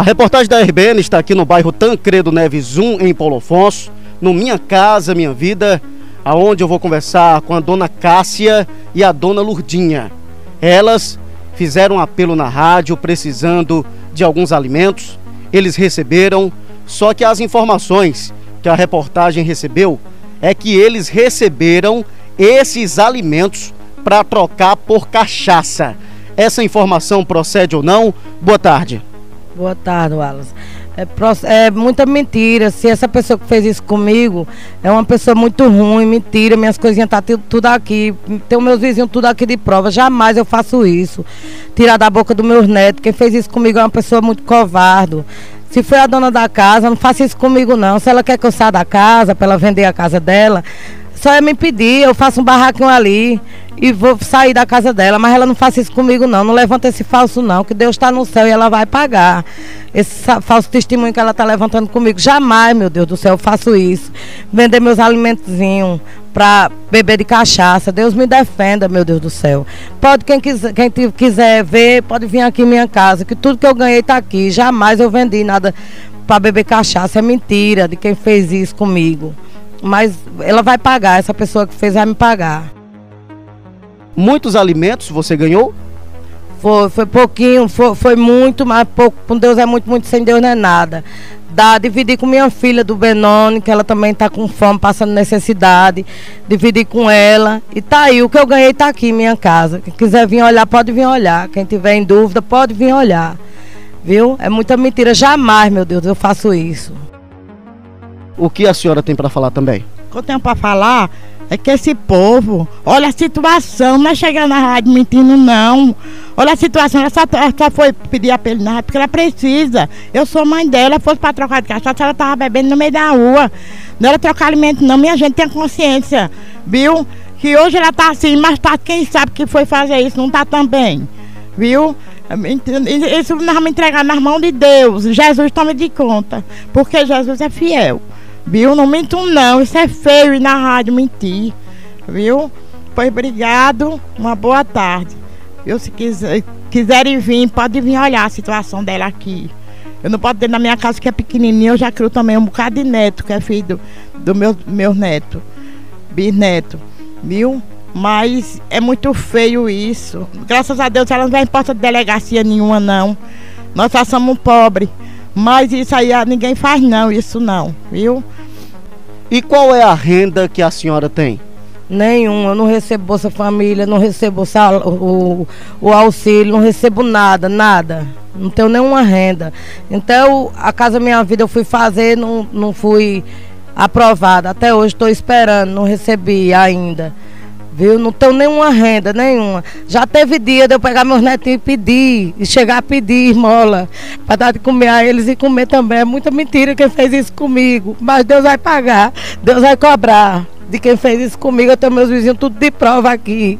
A reportagem da RBN está aqui no bairro Tancredo Neves 1, em Paulo Afonso, no Minha Casa Minha Vida, aonde eu vou conversar com a dona Cássia e a dona Lurdinha. Elas fizeram um apelo na rádio precisando de alguns alimentos, eles receberam, só que as informações que a reportagem recebeu é que eles receberam esses alimentos para trocar por cachaça. Essa informação procede ou não? Boa tarde. Boa tarde, Wallace. É, é, muita mentira. Se essa pessoa que fez isso comigo é uma pessoa muito ruim, mentira. Minhas coisinhas tá tudo aqui. Tem os meus vizinhos tudo aqui de prova. Jamais eu faço isso. Tirar da boca dos meus netos. Quem fez isso comigo é uma pessoa muito covarde. Se foi a dona da casa, não faça isso comigo não. Se ela quer que eu saia da casa para ela vender a casa dela, só é me pedir, eu faço um barraquinho ali e vou sair da casa dela, mas ela não faça isso comigo não, não levanta esse falso não, que Deus está no céu e ela vai pagar. Esse falso testemunho que ela está levantando comigo, jamais, meu Deus do céu, eu faço isso. Vender meus alimentozinhos para beber de cachaça, Deus me defenda, meu Deus do céu. Pode, quem quiser, quem quiser ver, pode vir aqui em minha casa, que tudo que eu ganhei está aqui, jamais eu vendi nada para beber cachaça, é mentira de quem fez isso comigo. Mas ela vai pagar, essa pessoa que fez vai me pagar. Muitos alimentos você ganhou? Foi, foi pouquinho, foi, foi muito, mas pouco. Com Deus é muito, muito, sem Deus não é nada. Dá, dividir com minha filha do Benoni, que ela também está com fome, passando necessidade. Dividir com ela. E tá aí, o que eu ganhei está aqui em minha casa. Quem quiser vir olhar, pode vir olhar. Quem tiver em dúvida, pode vir olhar. Viu? É muita mentira. Jamais, meu Deus, eu faço isso. O que a senhora tem para falar também? O que eu tenho para falar é que esse povo, olha a situação, não é chegar na rádio mentindo, não. Olha a situação, ela só, ela só foi pedir apelo na rádio porque ela precisa. Eu sou mãe dela, fosse para trocar de cachaça, ela estava bebendo no meio da rua. Não era trocar alimento, não. Minha gente tem consciência, viu? Que hoje ela está assim, mas tá, quem sabe que foi fazer isso, não está também, viu? Isso nós vamos entregar nas mãos de Deus. Jesus toma de conta, porque Jesus é fiel. Viu? Não minto não, isso é feio ir na rádio mentir. Viu? Pois obrigado, uma boa tarde. Eu se quiser, quiserem vir, pode vir olhar a situação dela aqui. Eu não posso ter na minha casa que é pequenininha, eu já crio também um bocado de neto, que é filho do, do meu, meu neto, bisneto, viu? Mas é muito feio isso. Graças a Deus ela não vai em porta de delegacia nenhuma, não. Nós só somos pobres. Mas isso aí ah, ninguém faz não, isso não, viu? E qual é a renda que a senhora tem? Nenhum, eu não recebo Bolsa Família, não recebo sal, o, o auxílio, não recebo nada, nada. Não tenho nenhuma renda. Então, a Casa Minha Vida eu fui fazer, não, não fui aprovada. Até hoje estou esperando, não recebi ainda. Viu? Não tenho nenhuma renda, nenhuma. Já teve dia de eu pegar meus netinhos e pedir, e chegar a pedir esmola, para dar de comer a eles e comer também. É muita mentira quem fez isso comigo. Mas Deus vai pagar, Deus vai cobrar de quem fez isso comigo. Eu tenho meus vizinhos tudo de prova aqui.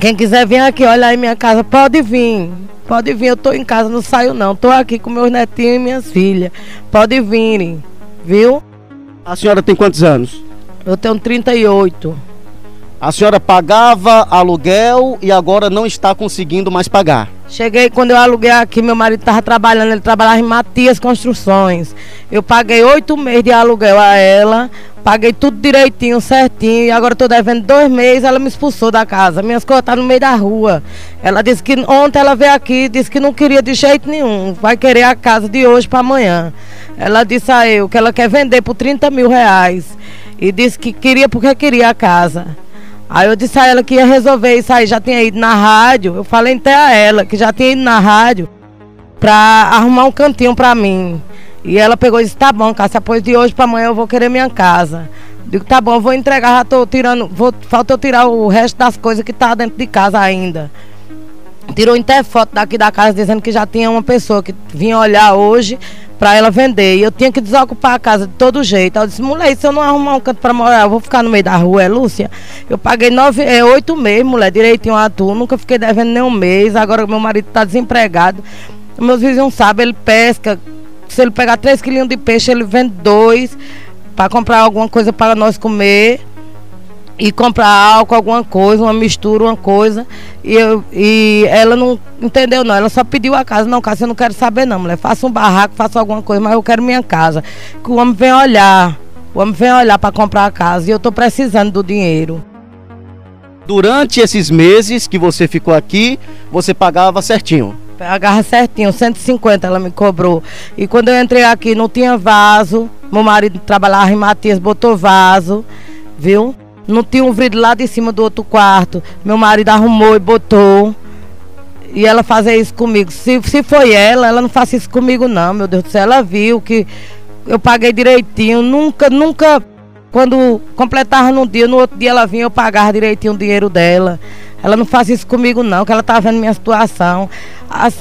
Quem quiser vir aqui olhar aí minha casa, pode vir. Pode vir, eu estou em casa, não saio não. Estou aqui com meus netinhos e minhas filhas. Pode virem, viu? A senhora tem quantos anos? Eu tenho 38. A senhora pagava aluguel e agora não está conseguindo mais pagar. Cheguei quando eu aluguei aqui, meu marido estava trabalhando, ele trabalhava em Matias Construções. Eu paguei oito meses de aluguel a ela, paguei tudo direitinho, certinho, e agora estou devendo dois meses, ela me expulsou da casa. Minhas coisas estão tá no meio da rua. Ela disse que ontem ela veio aqui, disse que não queria de jeito nenhum, vai querer a casa de hoje para amanhã. Ela disse a eu que ela quer vender por 30 mil reais. E disse que queria porque queria a casa. Aí eu disse a ela que ia resolver isso aí, já tinha ido na rádio. Eu falei até a ela que já tinha ido na rádio pra arrumar um cantinho pra mim. E ela pegou e disse, tá bom, Cássia, depois de hoje pra amanhã eu vou querer minha casa. Digo, tá bom, vou entregar, já tô tirando, vou, falta eu tirar o resto das coisas que tá dentro de casa ainda. Tirou até foto daqui da casa dizendo que já tinha uma pessoa que vinha olhar hoje para ela vender. E eu tinha que desocupar a casa de todo jeito. Eu disse, mulher, se eu não arrumar um canto para morar, eu vou ficar no meio da rua, é Lúcia? Eu paguei nove, é, oito meses, mulher, direitinho a tu. Nunca fiquei devendo nem um mês. Agora meu marido está desempregado. Meus vizinhos sabem, ele pesca. Se ele pegar três quilinhos de peixe, ele vende dois para comprar alguma coisa para nós comer. E comprar álcool, alguma coisa, uma mistura, uma coisa. E, eu, e ela não entendeu, não. Ela só pediu a casa. Não, casa, eu não quero saber, não, mulher. Faça um barraco, faça alguma coisa, mas eu quero minha casa. Que o homem vem olhar. O homem vem olhar para comprar a casa e eu estou precisando do dinheiro. Durante esses meses que você ficou aqui, você pagava certinho? Pagava certinho, 150 ela me cobrou. E quando eu entrei aqui não tinha vaso. Meu marido trabalhava em Matias, botou vaso, viu? Não tinha um vidro lá de cima do outro quarto. Meu marido arrumou e botou. E ela fazia isso comigo. Se, se foi ela, ela não faz isso comigo, não, meu Deus do céu. Ela viu que eu paguei direitinho. Nunca, nunca, quando completava num dia, no outro dia ela vinha, eu pagava direitinho o dinheiro dela. Ela não faz isso comigo, não, que ela tá vendo minha situação. As,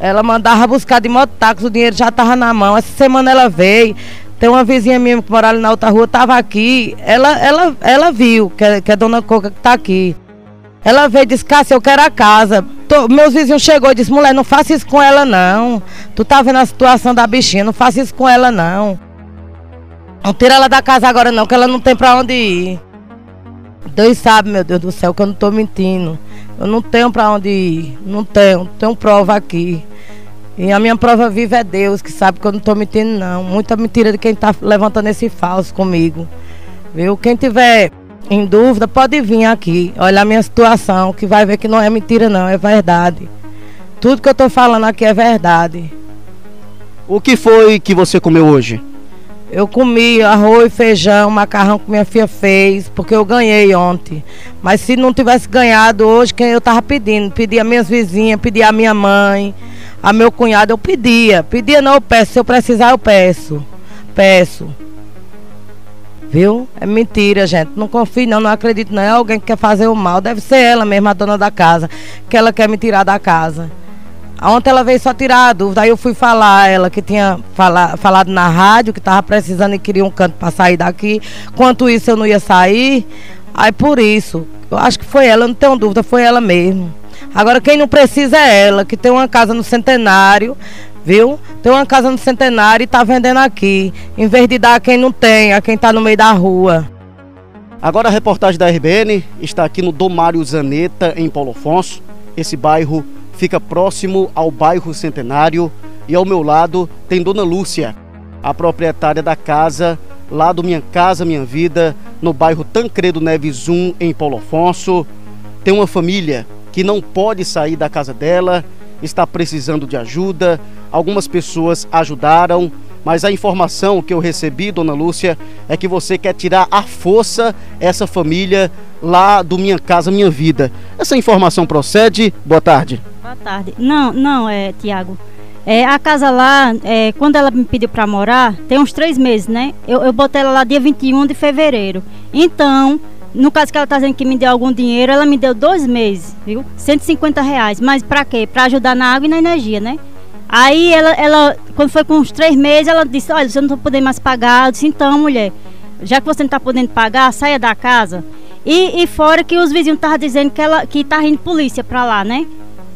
ela mandava buscar de mototáxi, o dinheiro já tava na mão. Essa semana ela veio. Tem uma vizinha minha que mora ali na outra rua, tava aqui. Ela, ela, ela viu que, que a dona Coca que tá aqui. Ela veio e disse, Cássia, eu quero a casa. Tô, meus vizinhos chegou e disse, mulher, não faça isso com ela não. Tu tá vendo a situação da bichinha, não faça isso com ela não. Não tira ela da casa agora não, que ela não tem pra onde ir. Deus sabe, meu Deus do céu, que eu não tô mentindo. Eu não tenho pra onde ir. Não tenho. Tenho prova aqui. E a minha prova viva é Deus, que sabe que eu não estou mentindo, não. Muita mentira de quem está levantando esse falso comigo. Viu? Quem tiver em dúvida, pode vir aqui, olhar a minha situação, que vai ver que não é mentira, não, é verdade. Tudo que eu estou falando aqui é verdade. O que foi que você comeu hoje? Eu comi arroz, feijão, macarrão que minha filha fez, porque eu ganhei ontem. Mas se não tivesse ganhado hoje, quem eu estava pedindo? Pedi a minhas vizinhas, pedi a minha mãe a meu cunhado eu pedia. Pedia não, eu peço. Se eu precisar, eu peço. Peço. Viu? É mentira, gente. Não confio, não, não acredito, não. É alguém que quer fazer o mal. Deve ser ela mesma, a dona da casa, que ela quer me tirar da casa. Ontem ela veio só tirar a dúvida. Aí eu fui falar ela que tinha fala, falado na rádio que estava precisando e queria um canto para sair daqui. Quanto isso eu não ia sair. Aí por isso, eu acho que foi ela, não tenho dúvida, foi ela mesmo. Agora quem não precisa é ela, que tem uma casa no centenário, viu? Tem uma casa no centenário e tá vendendo aqui. Em vez de dar a quem não tem, a quem tá no meio da rua. Agora a reportagem da RBN está aqui no Dom Mário Zaneta, em Paulo Afonso. Esse bairro fica próximo ao bairro Centenário e ao meu lado tem Dona Lúcia, a proprietária da casa lá do Minha Casa Minha Vida, no bairro Tancredo Neves 1, em Paulo Afonso. Tem uma família que não pode sair da casa dela, está precisando de ajuda. Algumas pessoas ajudaram, mas a informação que eu recebi, dona Lúcia, é que você quer tirar à força essa família lá do Minha Casa Minha Vida. Essa informação procede? Boa tarde. Boa tarde. Não, não, é, Tiago. É, a casa lá, é, quando ela me pediu para morar, tem uns três meses, né? Eu, eu botei ela lá dia 21 de fevereiro. Então, no caso que ela está dizendo que me deu algum dinheiro, ela me deu dois meses, viu? 150 reais. Mas para quê? Para ajudar na água e na energia, né? Aí ela, ela, quando foi com uns três meses, ela disse, olha, você não está podendo mais pagar. Eu disse, então, mulher, já que você não está podendo pagar, saia da casa. E, e fora que os vizinhos estavam dizendo que ela que tá indo polícia para lá, né?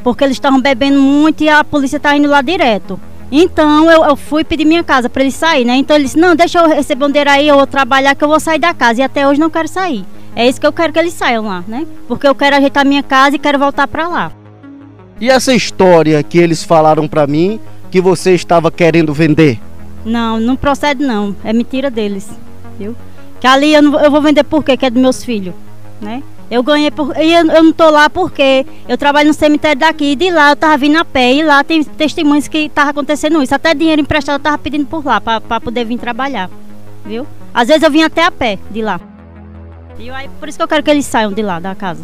Porque eles estavam bebendo muito e a polícia tá indo lá direto. Então eu, eu fui pedir minha casa para ele sair, né? Então ele disse, não, deixa eu receber um dinheiro aí, eu vou trabalhar que eu vou sair da casa. E até hoje não quero sair. É isso que eu quero que eles saiam lá, né? Porque eu quero ajeitar minha casa e quero voltar para lá. E essa história que eles falaram para mim que você estava querendo vender? Não, não procede não. É mentira deles, viu? Que ali eu, não, eu vou vender por quê? Que é dos meus filhos, né? Eu ganhei por. E eu, eu, não tô lá porque eu trabalho no cemitério daqui. E de lá eu tava vindo a pé. E lá tem testemunhos que tava acontecendo isso. Até dinheiro emprestado eu tava pedindo por lá para poder vir trabalhar. Viu? Às vezes eu vim até a pé de lá. E aí, por isso que eu quero que eles saiam de lá da casa.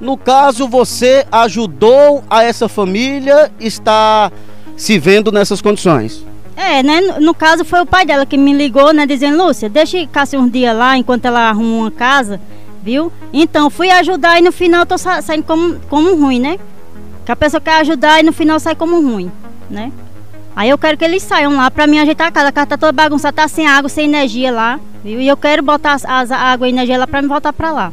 No caso, você ajudou a essa família estar se vendo nessas condições? É, né? No, caso foi o pai dela que me ligou, né? Dizendo, Lúcia, deixa Cássia uns dias lá enquanto ela arruma uma casa, viu? Então, fui ajudar e no final tô sa saindo como, como ruim, né? Que a pessoa quer ajudar e no final sai como ruim, né? Aí eu quero que eles saiam lá pra mim ajeitar a casa. A casa tá toda bagunçada, tá sem água, sem energia lá. Viu? E eu quero botar as, as água e energia lá pra me voltar pra lá.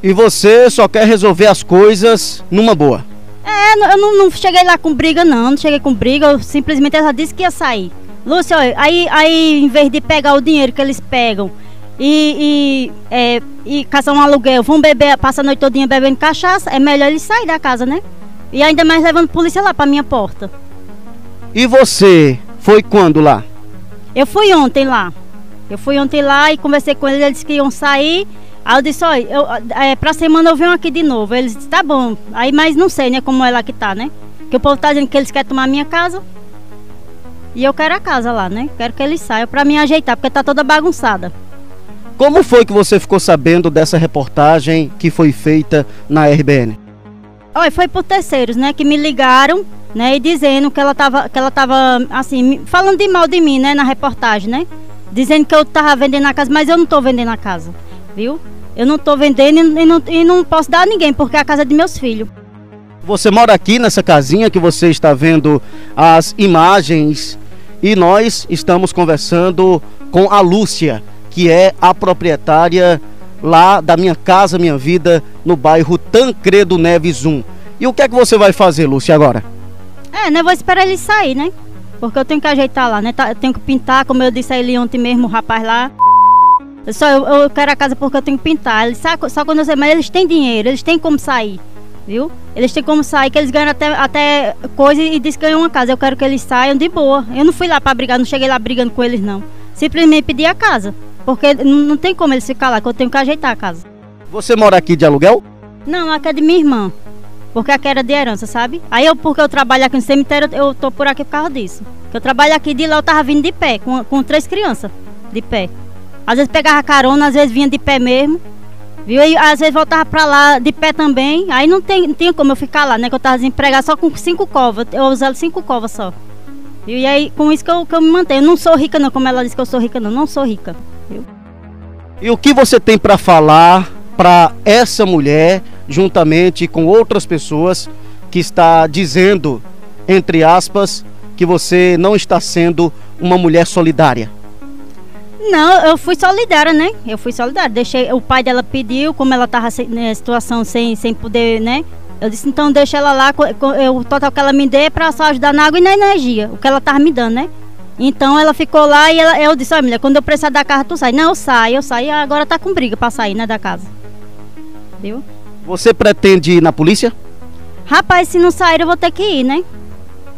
E você só quer resolver as coisas numa boa? É, eu não, não cheguei lá com briga não, não cheguei com briga, eu simplesmente ela disse que ia sair. Lúcia, aí, aí em vez de pegar o dinheiro que eles pegam e, e, é, e caçar um aluguel, vão beber, passa a noite todinha bebendo cachaça, é melhor eles sair da casa, né? E ainda mais levando polícia lá pra minha porta. E você foi quando lá? Eu fui ontem lá. Eu fui ontem lá e conversei com eles, eles que iam sair. Aí eu disse, olha, eu, é, pra semana eu venho aqui de novo. Eles disseram, tá bom. Aí, mas não sei, né, como é lá que tá, né? Que o povo tá dizendo que eles querem tomar a minha casa. E eu quero a casa lá, né? Quero que eles saiam pra me ajeitar, porque tá toda bagunçada. Como foi que você ficou sabendo dessa reportagem que foi feita na RBN? Olha, foi por terceiros, né, que me ligaram, né, e dizendo que ela tava, que ela tava, assim, falando de mal de mim, né, na reportagem, né? Dizendo que eu tava vendendo a casa, mas eu não tô vendendo a casa, viu? Eu não tô vendendo e, e, não, e não posso dar a ninguém, porque é a casa é de meus filhos. Você mora aqui nessa casinha que você está vendo as imagens e nós estamos conversando com a Lúcia, que é a proprietária lá da minha casa, minha vida, no bairro Tancredo Neves 1. E o que é que você vai fazer, Lúcia, agora? É, né? Vou esperar ele sair, né? Porque eu tenho que ajeitar lá, né? Tá, eu tenho que pintar, como eu disse a ele ontem mesmo, o rapaz lá. Eu só eu, eu quero a casa porque eu tenho que pintar. Ele sabe, só quando eu sei, mas eles têm dinheiro, eles têm como sair, viu? Eles têm como sair, que eles ganham até, até coisa e diz que ganham uma casa. Eu quero que eles saiam de boa. Eu não fui lá para brigar, não cheguei lá brigando com eles, não. Simplesmente pedi a casa. Porque não tem como eles ficar lá, que eu tenho que ajeitar a casa. Você mora aqui de aluguel? Não, aqui é de minha irmã. Porque aqui era de herança, sabe? Aí eu, porque eu trabalho aqui no cemitério, eu tô por aqui por causa disso. Que eu trabalho aqui de lá, eu tava vindo de pé, com, com três crianças de pé. Às vezes pegava carona, às vezes vinha de pé mesmo. Viu? E às vezes voltava pra lá de pé também. Aí não, tem, não tinha como eu ficar lá, né? Que eu tava desempregada só com cinco covas. Eu usava cinco covas só. Viu? E aí, com isso que eu, que eu me mantenho. Eu não sou rica, não, como ela disse que eu sou rica, não. Não sou rica. Viu? E o que você tem para falar para essa mulher, juntamente com outras pessoas, que está dizendo, entre aspas, que você não está sendo uma mulher solidária? Não, eu fui solidária, né? Eu fui solidária. Deixei, o pai dela pediu, como ela estava na situação sem, sem poder, né? Eu disse, então deixa ela lá, o total que ela me dê é para só ajudar na água e na energia, o que ela estava me dando, né? Então ela ficou lá e ela, eu disse, olha mulher, quando eu precisar da casa, tu sai. Não, eu saio, eu saio, agora tá com briga pra sair, né, da casa. Viu? Você pretende ir na polícia? Rapaz, se não sair, eu vou ter que ir, né?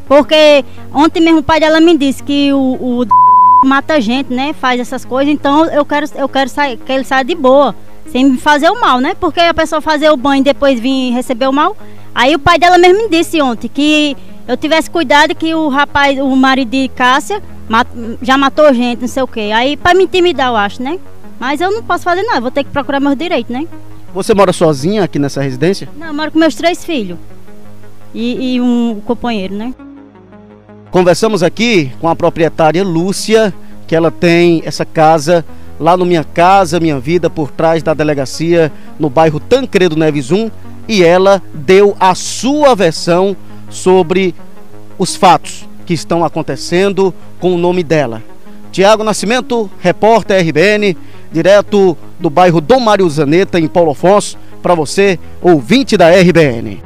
Porque ontem mesmo o pai dela me disse que o, o mata gente, né? Faz essas coisas, então eu quero, eu quero sair, que ele saia de boa, sem me fazer o mal, né? Porque a pessoa fazer o banho e depois vir receber o mal. Aí o pai dela mesmo me disse ontem que eu tivesse cuidado que o rapaz, o marido de Cássia, mat, já matou gente, não sei o quê. Aí para me intimidar, eu acho, né? Mas eu não posso fazer nada, vou ter que procurar meus direitos, né? Você mora sozinha aqui nessa residência? Não, eu moro com meus três filhos. E, e um companheiro, né? Conversamos aqui com a proprietária Lúcia, que ela tem essa casa lá no Minha Casa Minha Vida, por trás da delegacia, no bairro Tancredo Neves 1, e ela deu a sua versão sobre os fatos que estão acontecendo com o nome dela. Tiago Nascimento, repórter RBN, direto do bairro Dom Mário Zaneta, em Paulo Afonso, para você, ouvinte da RBN.